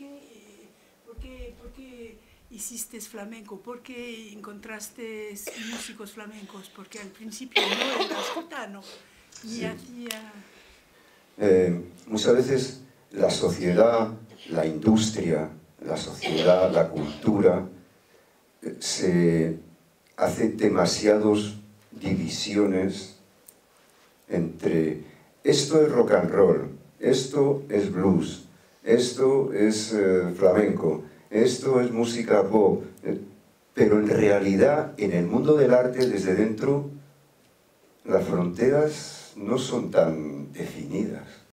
qué, por qué, por qué hiciste flamenco? ¿Por qué encontraste músicos flamencos? Porque al principio no eras gitano ni Sí. hacía... Eh, muchas veces la sociedad, la industria, la sociedad, la cultura, eh, se hace demasiados divisiones entre esto es rock and roll, esto es blues, esto es eh, flamenco, esto es música pop, eh, pero en realidad en el mundo del arte desde dentro las fronteras no son tan definidas.